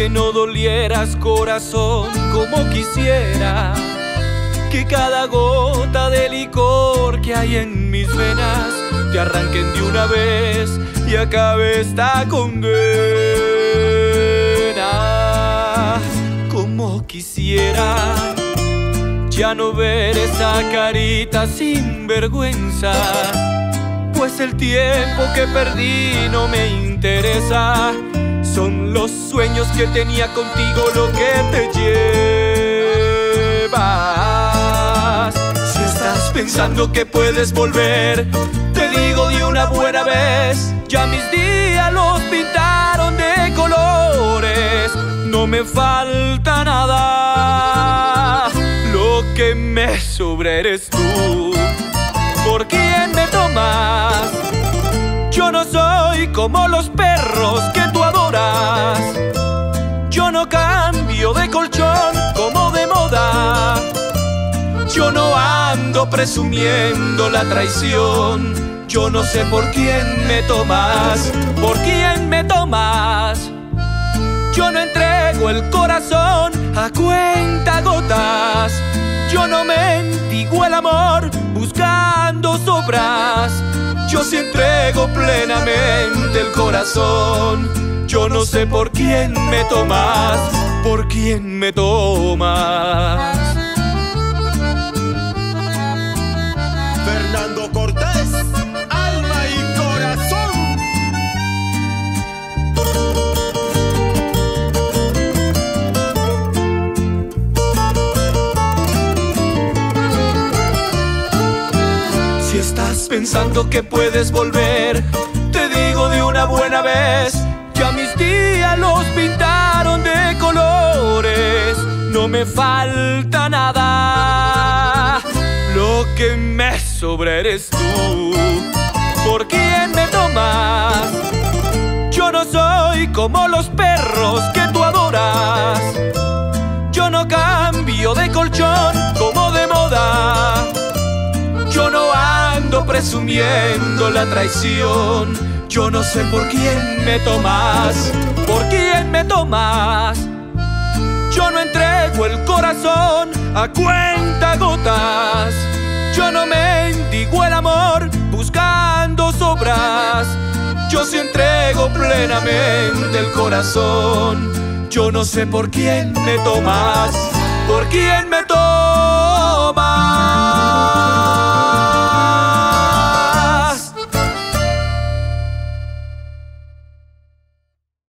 que no dolieras corazón como quisiera. Que cada gota de licor que hay en mis venas te arranquen de una vez y acabe esta condena. Como quisiera ya no ver esa carita sin vergüenza. Pues el tiempo que perdí no me interesa. Son los sueños que tenía contigo lo que te llevas. Si estás pensando que puedes volver, te digo de una buena vez. Ya mis días los pintaron de colores. No me falta nada. Lo que me sobra eres tú. ¿Por quién me tomas? Yo no soy como los perros que Yo no cambio de colchón como de moda. Yo no ando presumiendo la traición. Yo no sé por quién me tomas, por quién me tomas. Yo no entrego el corazón a cuenta gotas. Yo no mendigo el amor buscando sobras. Yo sí entrego plenamente el corazón. Yo no sé por quién me tomas, por quién me tomas. Fernando Cortés, alma y corazón. Si estás pensando que puedes volver, no me falta nada, lo que me sobra eres tú, ¿por quién me tomas? Yo no soy como los perros que tú adoras, yo no cambio de colchón como de moda. Yo no ando presumiendo la traición. Yo no sé por quién me tomas, por quién me tomas. Yo no entrego el corazón a cuenta gotas. Yo no mendigo el amor buscando sobras. Yo sí entrego plenamente el corazón. Yo no sé por quién me tomas, por quién me tomas.